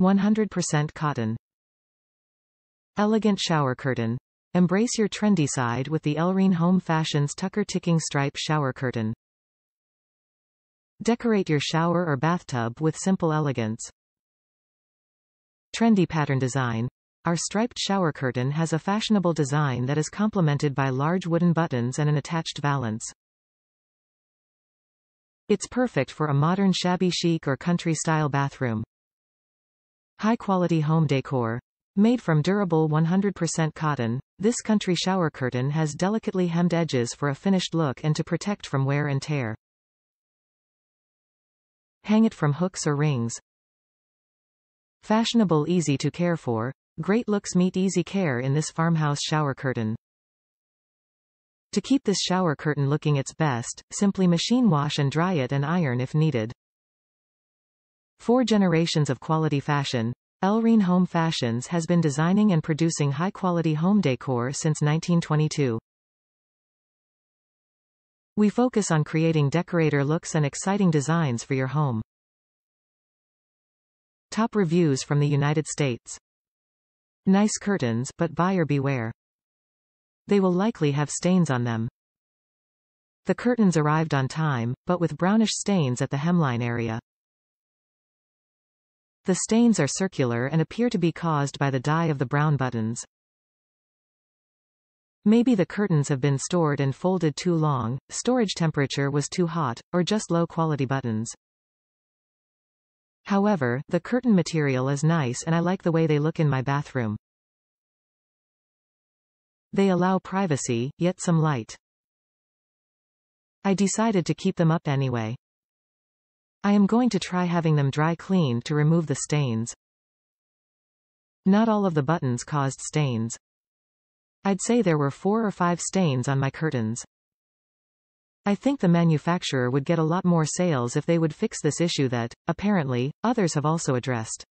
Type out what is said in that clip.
100% cotton. Elegant shower curtain. Embrace your trendy side with the Elrene Home Fashions Tucker Ticking Stripe Shower Curtain. Decorate your shower or bathtub with simple elegance. Trendy pattern design. Our striped shower curtain has a fashionable design that is complemented by large wooden buttons and an attached valance. It's perfect for a modern shabby chic or country-style bathroom. High-quality home decor. Made from durable 100% cotton, this country shower curtain has delicately hemmed edges for a finished look and to protect from wear and tear. Hang it from hooks or rings. Fashionable easy to care for, great looks meet easy care in this farmhouse shower curtain. To keep this shower curtain looking its best, simply machine wash and dry it and iron if needed. Four generations of quality fashion, Elrene Home Fashions has been designing and producing high-quality home decor since 1922. We focus on creating decorator looks and exciting designs for your home. Top reviews from the United States. Nice curtains, but buyer beware. They will likely have stains on them. The curtains arrived on time, but with brownish stains at the hemline area. The stains are circular and appear to be caused by the dye of the brown buttons. Maybe the curtains have been stored and folded too long, storage temperature was too hot, or just low quality buttons. However, the curtain material is nice and I like the way they look in my bathroom. They allow privacy, yet some light. I decided to keep them up anyway. I am going to try having them dry cleaned to remove the stains. Not all of the buttons caused stains. I'd say there were four or five stains on my curtains. I think the manufacturer would get a lot more sales if they would fix this issue that, apparently, others have also addressed.